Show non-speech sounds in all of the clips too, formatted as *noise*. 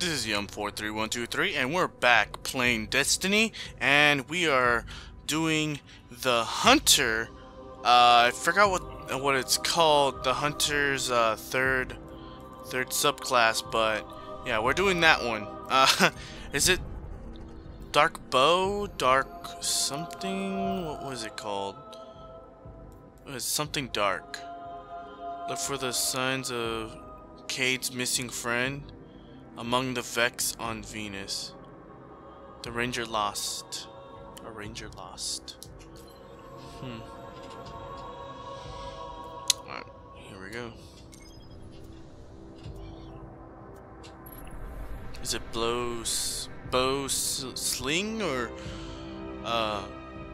This is Yum43123 and we're back playing Destiny and we are doing the Hunter uh, I forgot what what it's called the Hunter's uh, third third subclass but yeah we're doing that one. Uh, *laughs* is it Dark Bow? Dark something? What was it called? It something dark. Look for the signs of Cayde's missing friend among the Vex on Venus. The Ranger lost. A Ranger lost. Hmm. Alright, here we go. Is it blow, bow, sling, or uh,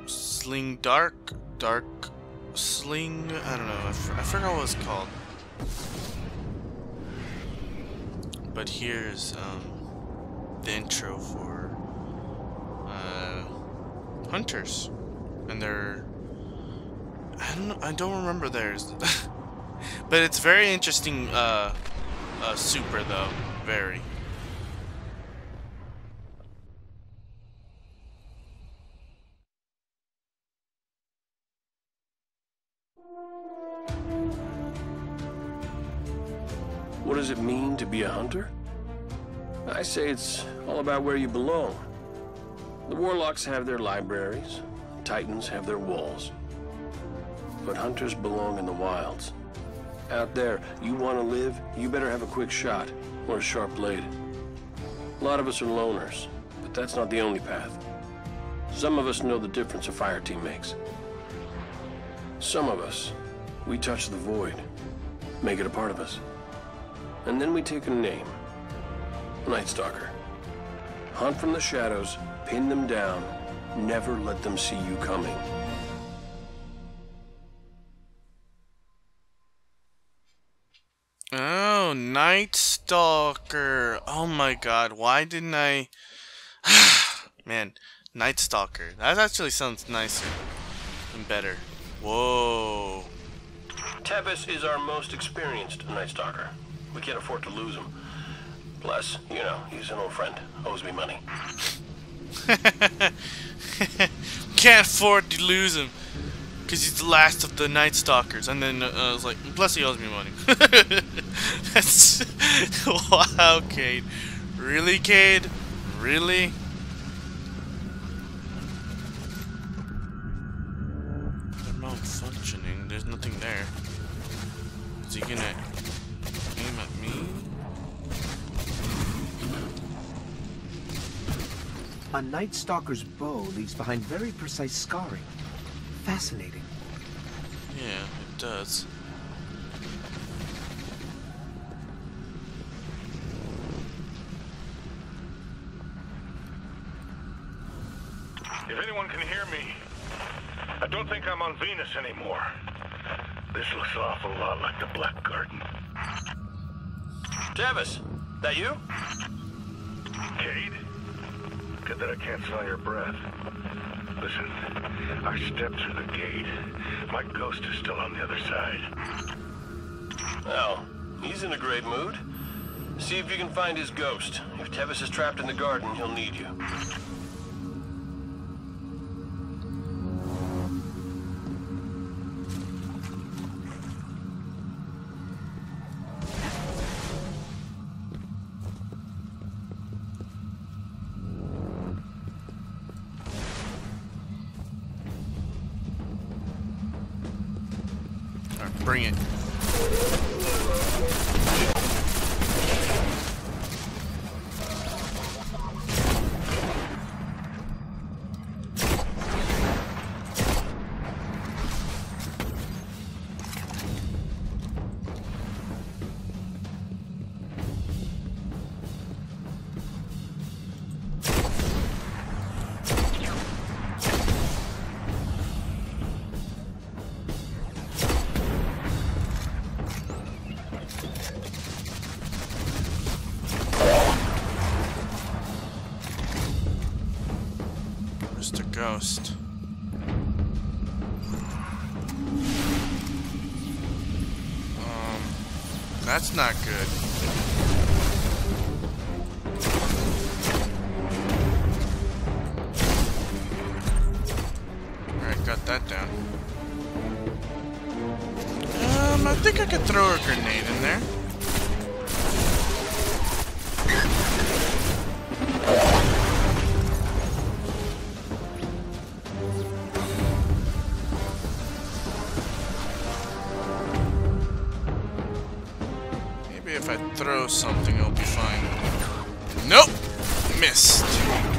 sling dark, dark sling? I don't know. I, I forgot what it's called. But here's um, the intro for uh, hunters, and they're I don't I don't remember theirs, *laughs* but it's very interesting. Uh, uh, super though, very. Does it mean to be a hunter? I say it's all about where you belong. The warlocks have their libraries, titans have their walls. But hunters belong in the wilds. Out there, you want to live, you better have a quick shot or a sharp blade. A lot of us are loners, but that's not the only path. Some of us know the difference a fire team makes. Some of us, we touch the void, make it a part of us. And then we take a name. Night Stalker. Hunt from the shadows, pin them down, never let them see you coming. Oh, Night Stalker. Oh my god, why didn't I... *sighs* Man, Night Stalker. That actually sounds nicer and better. Whoa. Tevis is our most experienced Night Stalker. We can't afford to lose him. Plus, you know, he's an old friend. Owes me money. *laughs* can't afford to lose him. Because he's the last of the Night Stalkers. And then uh, I was like, plus he owes me money. *laughs* That's... *laughs* wow, Cayde. Really, Cayde? Really? They're malfunctioning. There's nothing there. Is he gonna A Night Stalker's bow leaves behind very precise scarring. Fascinating. Yeah, it does. If anyone can hear me, I don't think I'm on Venus anymore. This looks an awful lot like the Black Garden. Tevis, that you? Cayde? Good that I can't smell your breath. Listen, I stepped through the gate. My ghost is still on the other side. Oh, he's in a great mood. See if you can find his ghost. If Tevis is trapped in the garden, he'll need you. Bring it. That's not good. Alright, got that down. Um, I think I could throw a grenade in there. Throw something, it'll be fine. Nope! Missed.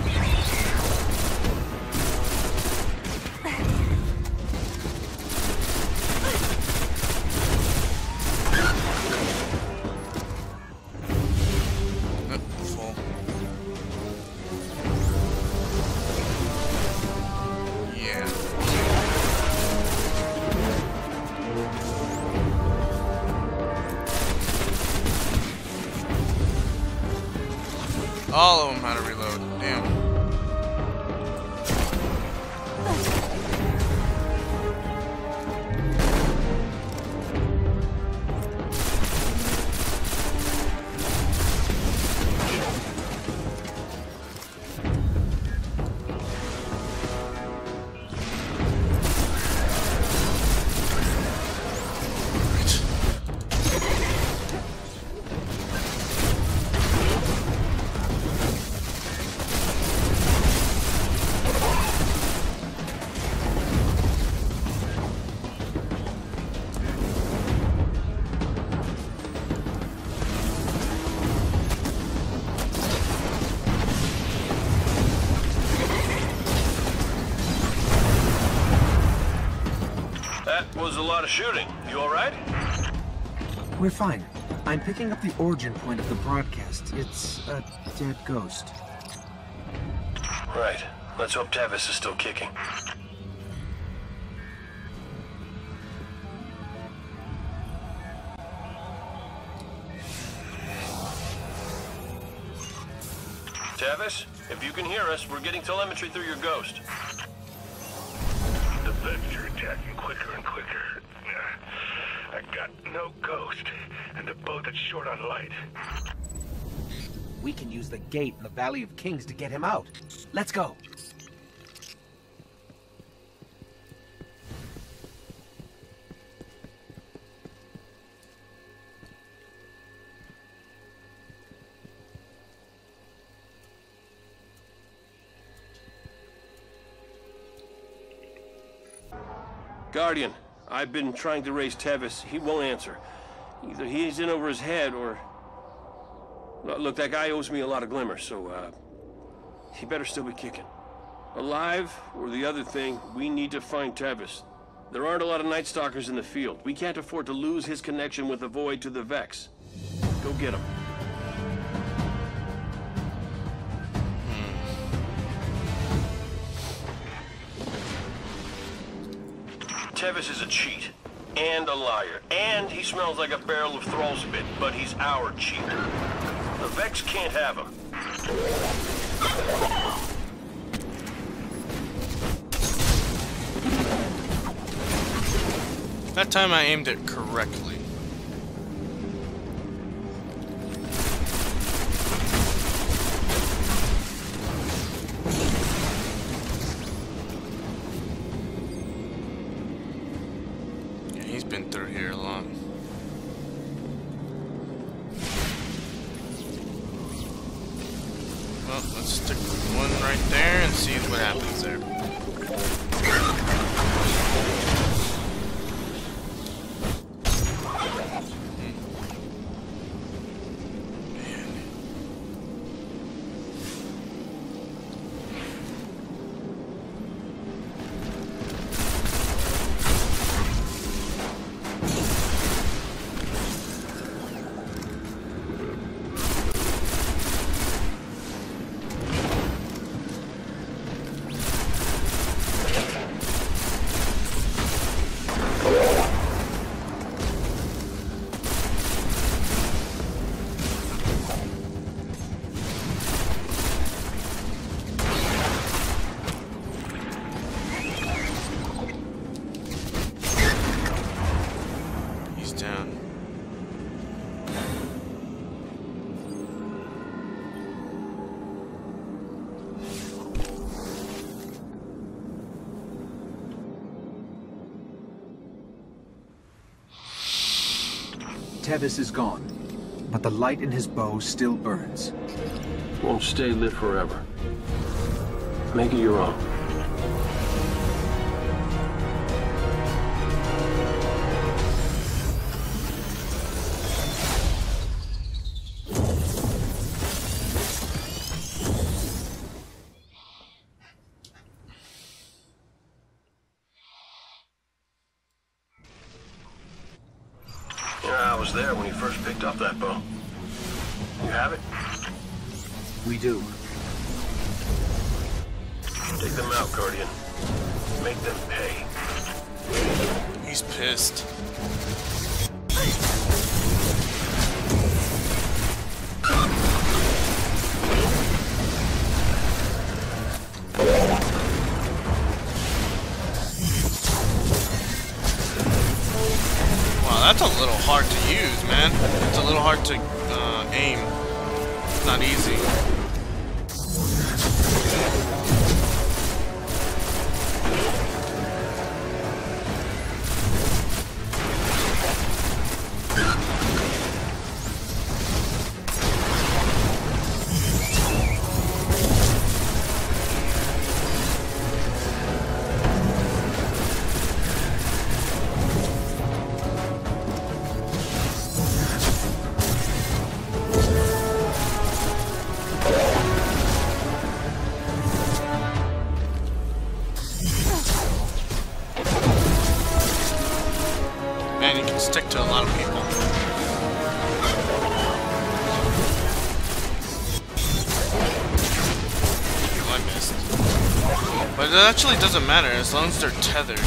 A lot of shooting. You all right? We're fine. I'm picking up the origin point of the broadcast. It's a dead ghost. Right. Let's hope Tevis is still kicking. Tevis, if you can hear us, we're getting telemetry through your ghost. The Vex are attacking quicker and quicker. I got no ghost, and the boat that's short on light. We can use the gate in the Valley of Kings to get him out. Let's go. Guardian, I've been trying to raise Tevis. He won't answer. Either he's in over his head or... Look, that guy owes me a lot of glimmer, so, uh... He better still be kicking. Alive, or the other thing, we need to find Tevis. There aren't a lot of Night Stalkers in the field. We can't afford to lose his connection with the Void to the Vex. Go get him. Tevis is a cheat. And a liar. And he smells like a barrel of thrall spit, but he's our cheat. The Vex can't have him. That time I aimed it correctly. He's been through here a lot. Well, let's stick one right there and see what happens there. Tevis is gone, but the light in his bow still burns. Won't stay lit forever. Make it your own. Was there when he first picked up that bow. You have it? We do. Take them out, Guardian. Make them pay. He's pissed. That's a little hard to use, man. It's a little hard to uh, aim. It's not easy. But it actually doesn't matter as long as they're tethered.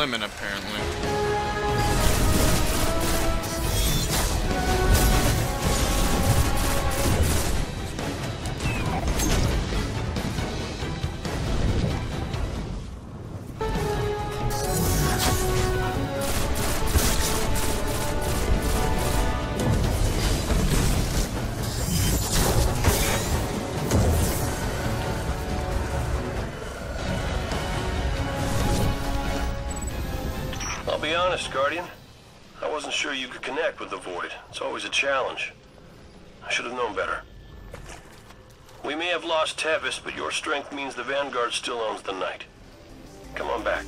Limit apparently. Honest, Guardian. I wasn't sure you could connect with the Void. It's always a challenge. I should have known better. We may have lost Tevis, but your strength means the Vanguard still owns the night. Come on back.